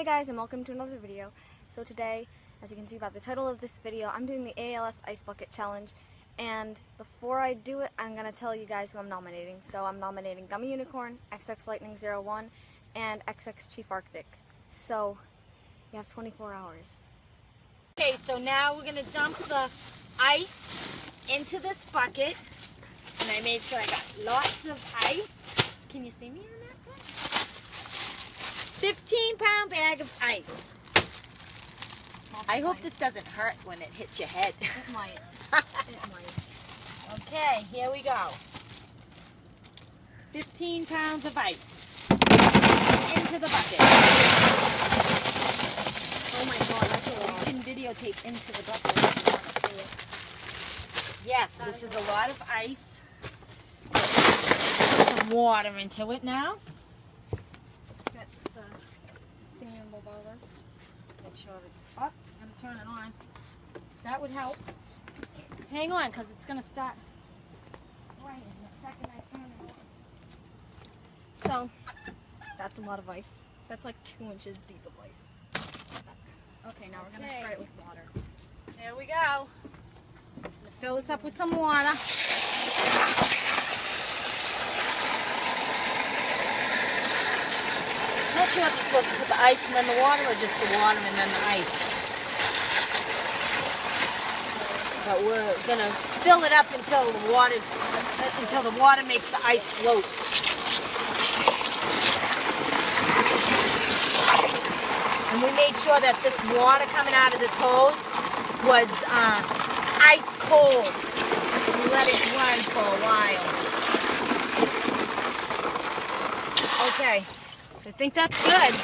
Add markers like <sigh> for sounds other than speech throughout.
Hey guys and welcome to another video. So today, as you can see by the title of this video, I'm doing the ALS Ice Bucket Challenge and before I do it, I'm going to tell you guys who I'm nominating. So I'm nominating Gummy Unicorn, XX Lightning 01, and XX Chief Arctic. So you have 24 hours. Okay, so now we're gonna dump the ice into this bucket. And I made sure I got lots of ice. Can you see me on that? Good. 15 pound bag of ice. I hope this doesn't hurt when it hits your head. It might. <laughs> it might. Okay, here we go. 15 pounds of ice into the bucket. Oh my god, that's a You lot. can videotape into the bucket if you want to see it. Yes, this is a lot of ice. Put some water into it now. Get the Make sure it's up. I'm gonna turn it on. That would help. Hang on, because it's gonna start spraying the second I turn it on. So, that's a lot of ice. That's like two inches deep of ice. Okay, now we're gonna Okay. spray it with water. There we go. Gonna fill this up with some water. Not sure if you're supposed to put the ice and then the water, or just the water and then the ice. But we're gonna fill it up until the water's until the water makes the ice float. And we made sure that this water coming out of this hose was uh, ice cold. We let it run for a while. Okay, I think that's good.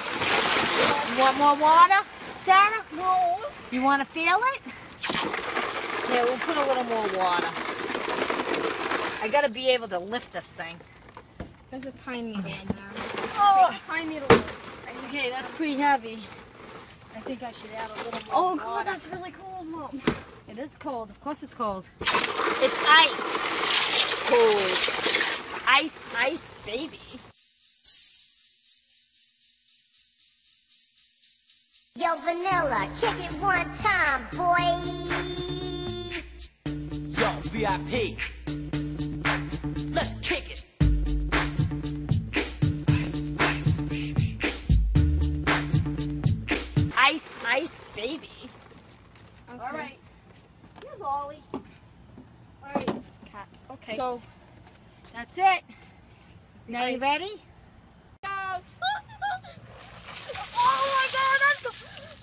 You want more water, Sarah? No. You want to feel it? Yeah, we'll put a little more water. I gotta be able to lift this thing. There's a pine needle in there. Oh, pine needle okay, that's pretty heavy. I think I should add a little more Oh water. god, that's really cold, Mom. It is cold. Of course it's cold. It's ice. Cold. Ice, ice, baby. Yo, Vanilla, kick it one time, boy. Yo, VIP. Let's kick it. Ice, ice, baby. Ice, ice, baby. Okay. All right. Here's Ollie. All right. Cat. Okay. So that's it. Now you ready? Yes. oh my god, that's cold.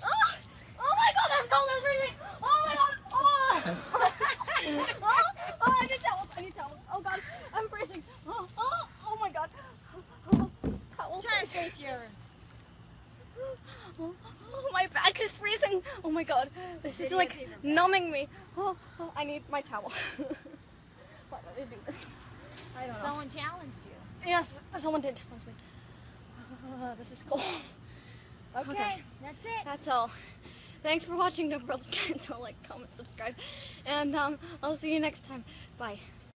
Oh, oh my god, that's cold. That's freezing. Oh my god. Oh. oh, oh, I need towels. I need towels. Oh god, I'm freezing. Oh, oh, oh my god. Oh, towels. Try to. Oh, oh, my back is freezing. Oh my god, this is like numbing me. Oh, oh, I need my towel. Why did I do this? I don't know. Someone challenged you. Yes, someone did challenge me. Uh, <laughs> this is cold. <laughs> Okay, Okay. that's it. That's all. Thanks for watching. Don't forget to like, comment, subscribe, and um, I'll see you next time. Bye.